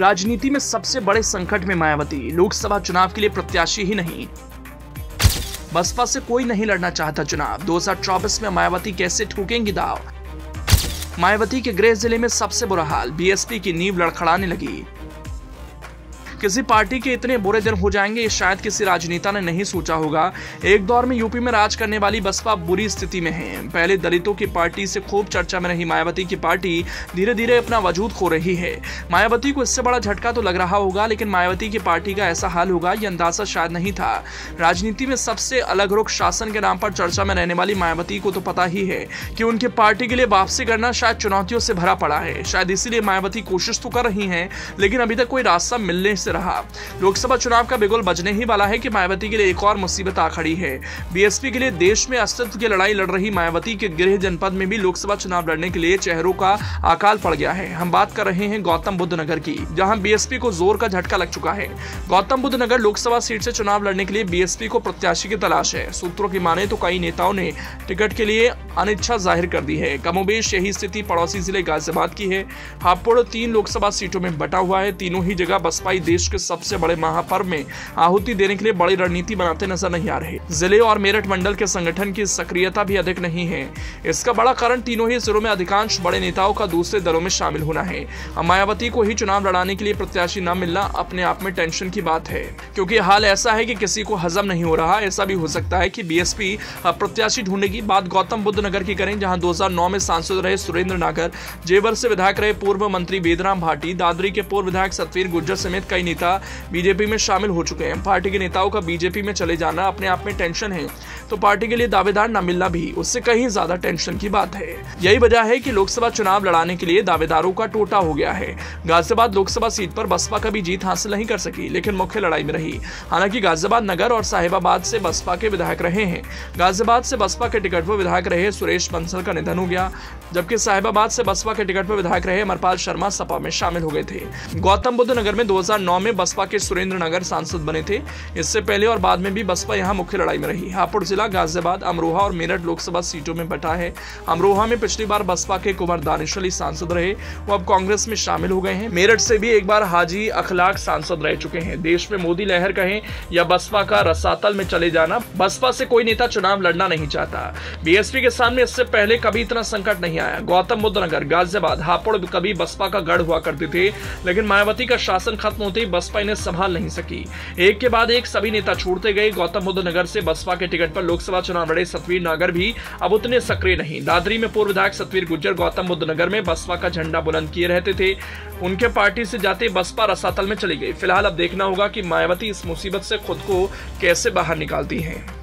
राजनीति में सबसे बड़े संकट में मायावती। लोकसभा चुनाव के लिए प्रत्याशी ही नहीं। बसपा से कोई नहीं लड़ना चाहता चुनाव। दो हज़ार चौबीस में मायावती कैसे ठूकेंगी दाव? मायावती के गृह ज़िले में सबसे बुरा हाल। बीएसपी की नींव लड़खड़ाने लगी। किसी पार्टी के इतने बुरे दिन हो जाएँगे, ये शायद किसी राजनेता ने नहीं सोचा होगा। एक दौर में यूपी में राज करने वाली बसपा बुरी स्थिति में है। पहले दलितों की पार्टी से खूब चर्चा में रही, मायावती की पार्टी धीरे धीरे अपना वजूद खो रही है। मायावती को इससे बड़ा झटका तो लग रहा होगा, लेकिन मायावती की पार्टी का ऐसा हाल होगा, ये अंदाज़ा शायद नहीं था। राजनीति में सबसे अलग रुख शासन के नाम पर चर्चा में रहने वाली मायावती को तो पता ही है कि उनके पार्टी के लिए वापसी करना शायद चुनौतियों से भरा पड़ा है। शायद इसीलिए मायावती कोशिश तो कर रही है, लेकिन अभी तक कोई रास्ता मिलने से रहा। लोकसभा चुनाव का बिगुल बजने ही वाला है कि मायावती के लिए एक और मुसीबत आ खड़ी है। बीएसपी के लिए देश में अस्तित्व की लड़ाई लड़ रही मायावती के गृह जनपद में भी लोकसभा चुनाव लड़ने के लिए चेहरों का अकाल पड़ गया है। हम बात कर रहे हैं गौतम बुद्ध नगर की, जहाँ बीएसपी को ज़ोर का झटका लग चुका है। गौतम बुद्ध नगर लोकसभा सीट से चुनाव लड़ने के लिए बीएसपी को प्रत्याशी की तलाश है। सूत्रों की माने तो कई नेताओं ने टिकट के लिए अनिच्छा ज़ाहिर कर दी है। कमोबेश यही स्थिति पड़ोसी ज़िले गाजियाबाद की है। हापुड़ तीन लोकसभा सीटों में बटा हुआ है। तीनों ही जगह बसपाई देश के सबसे बड़े महापर्व में आहुति देने के लिए बड़ी रणनीति बनाते नज़र नहीं आ रहे। ज़िले और मेरठ मंडल के संगठन की सक्रियता भी अधिक नहीं है। इसका बड़ा कारण तीनों ही जिलों में अधिकांश बड़े नेताओं का दूसरे दलों में शामिल होना है। मायावती को ही चुनाव लड़ाने के लिए प्रत्याशी न मिलना अपने आप में टेंशन की बात है। क्योंकि हाल ऐसा है कि किसी को हजम नहीं हो रहा, ऐसा भी हो सकता है कि बीएसपी प्रत्याशी ढूँढने की बात गौतम बुद्ध नगर की करें, जहाँ 2009 में सांसद रहे सुरेंद्र नागर, जेवर से विधायक रहे पूर्व मंत्री वेदराम भाटी, दादरी के पूर्व विधायक सतवीर गुर्जर समेत कई नेता बीजेपी में शामिल हो चुके हैं। पार्टी के नेताओं का बीजेपी में चले जाना अपने आप में टेंशन है। तो पार्टी के लिए दावेदार न मिलना भी, उससे कहीं ज़्यादा टेंशन की बात है। यही वजह है कि लोकसभा चुनाव लड़ाने के लिए दावेदारों का टोटा हो गया है। गाजियाबाद लोकसभा सीट पर बसपा कभी जीत हासिल नहीं कर सकी, लेकिन मुख्य लड़ाई में रही। हालाँकि गाजियाबाद नगर और साहिबाबाद से बसपा के विधायक रहे हैं। गाजियाबाद से बसपा के टिकट पर विधायक रहे सुरेश बंसल का निधन हो गया, जबकि साहिबाबाद से बसपा के टिकट पर विधायक रहे अमरपाल शर्मा सपा में शामिल हो गए थे। गौतम बुद्ध नगर में 2009 में बसपा के सुरेंद्र नगर सांसद बने थे। इससे पहले और बाद में भी बसपा यहाँ मुख्य लड़ाई में रही। हापुड़ जिला, गाजियाबाद, अमरोहा और मेरठ लोकसभा सीटों में बटा है। अमरोहा में पिछली बार बसपा के कुमार दानिश अली सांसद रहे। वो अब कांग्रेस में शामिल हो गए हैं। मेरठ से भी एक बार हाजी अखलाक सांसद रह चुके हैं। देश में मोदी लहर कहें या बसपा का रसातल में चले जाना, बसपा से कोई नेता चुनाव लड़ना नहीं चाहता। बीएसपी के सामने इससे पहले कभी इतना संकट नहीं आया। गौतम बुद्ध नगर, गाजियाबाद, हापुड़ कभी बसपा का गढ़ हुआ करते थे, लेकिन मायावती का शासन खत्म होते बसपा इन्हें संभाल नहीं सकी। एक के बाद एक सभी नेता छूटते गए। गौतम बुद्ध नगर से बसपा के टिकट पर लोकसभा चुनाव लड़े सतवीर नागर भी अब उतने सक्रिय नहीं। दादरी में पूर्व विधायक सतवीर गुज्जर गौतम बुद्ध नगर में बसपा का झंडा बुलंद किए रहते थे। उनके पार्टी से जाते बसपा रसातल में चली गई। फ़िलहाल अब देखना होगा कि मायावती इस मुसीबत से खुद को कैसे बाहर निकालती हैं।